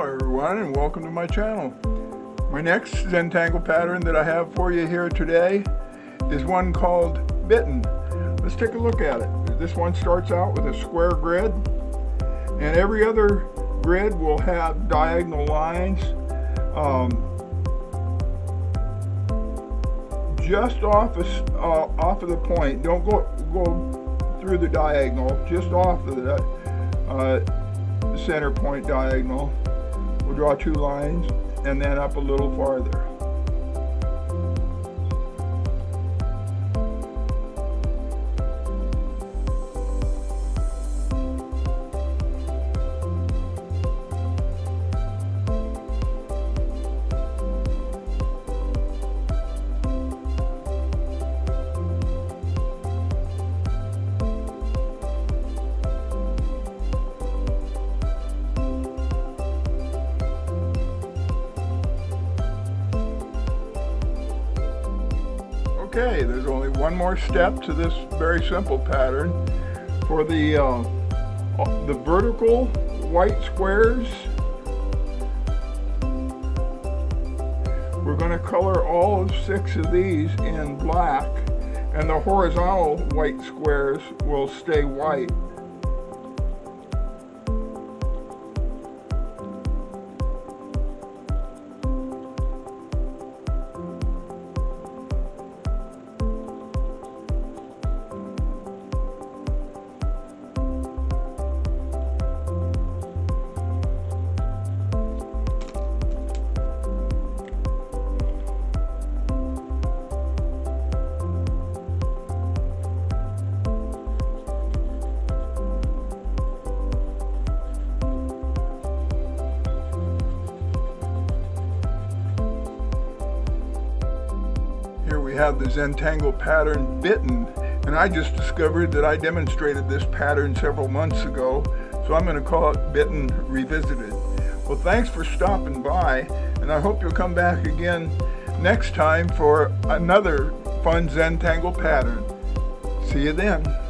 everyone and welcome to my channel. My next Zentangle pattern that I have for you here today is one called Bitten. Let's take a look at it. This one starts out with a square grid and every other grid will have diagonal lines um, just off of, uh, off of the point. Don't go, go through the diagonal, just off of the uh, center point diagonal. Draw two lines and then up a little farther. Okay, there's only one more step to this very simple pattern. For the, uh, the vertical white squares, we're going to color all of six of these in black, and the horizontal white squares will stay white. We have the Zentangle pattern bitten and I just discovered that I demonstrated this pattern several months ago so I'm going to call it Bitten Revisited. Well thanks for stopping by and I hope you'll come back again next time for another fun Zentangle pattern. See you then.